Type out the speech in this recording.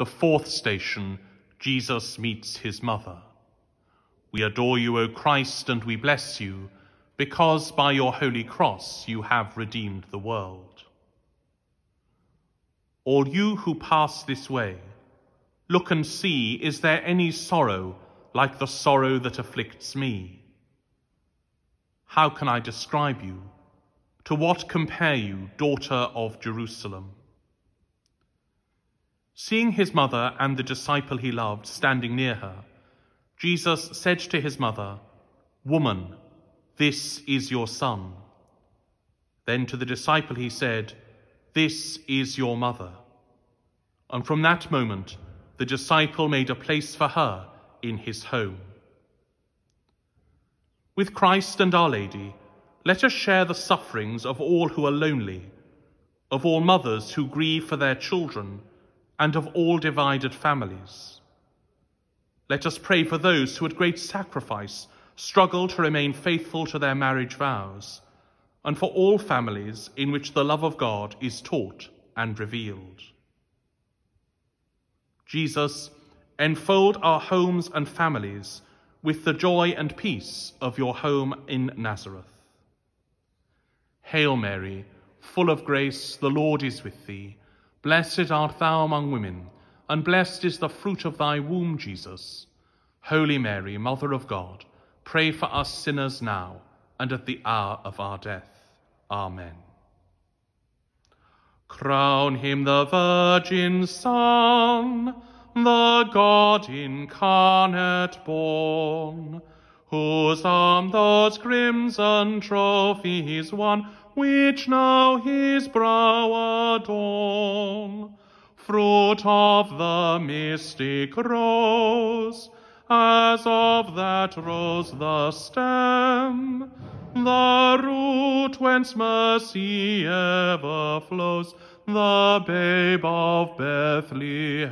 The fourth station, Jesus meets his mother. We adore you, O Christ, and we bless you, because by your holy cross you have redeemed the world. All you who pass this way, look and see, is there any sorrow like the sorrow that afflicts me? How can I describe you? To what compare you, daughter of Jerusalem? Seeing his mother and the disciple he loved standing near her, Jesus said to his mother, Woman, this is your son. Then to the disciple he said, This is your mother. And from that moment, the disciple made a place for her in his home. With Christ and Our Lady, let us share the sufferings of all who are lonely, of all mothers who grieve for their children and of all divided families. Let us pray for those who at great sacrifice struggle to remain faithful to their marriage vows, and for all families in which the love of God is taught and revealed. Jesus, enfold our homes and families with the joy and peace of your home in Nazareth. Hail Mary, full of grace, the Lord is with thee. Blessed art thou among women, and blessed is the fruit of thy womb, Jesus. Holy Mary, Mother of God, pray for us sinners now and at the hour of our death. Amen. Crown him the Virgin Son, the God incarnate born, whose arm those crimson trophies won, which now his brow adorn. Fruit of the mystic rose, as of that rose the stem, the root whence mercy ever flows, the babe of Bethlehem.